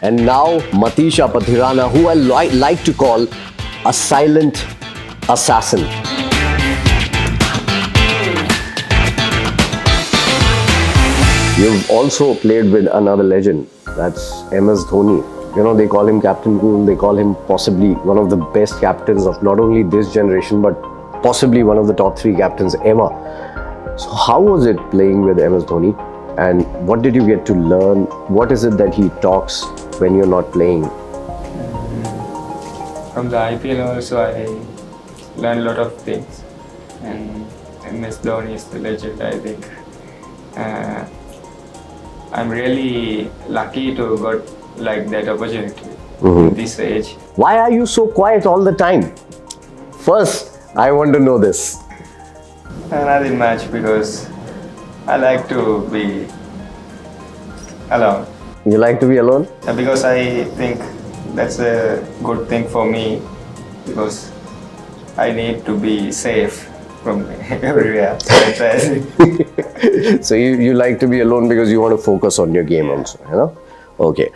And now Matheesha Pathirana, who I li- like to call a silent assassin. You've also played with another legend, that's MS Dhoni. You know, they call him Captain Cool, they call him possibly one of the best captains of not only this generation, but possibly one of the top three captains ever. So, how was it playing with MS Dhoni? And what did you get to learn? What is it that he talks when you're not playing? From the IPL also, I learned a lot of things. And MS Dhoni is the legend, I think. Uh, I'm really lucky to got like that opportunity in this age. Why are you so quiet all the time? First, I want to know this. Nothing much because I like to be alone. You like to be alone? Because I think that's a good thing for me because I need to be safe from everywhere. So that's why I think. so you, you like to be alone because you want to focus on your game also, you know? Okay.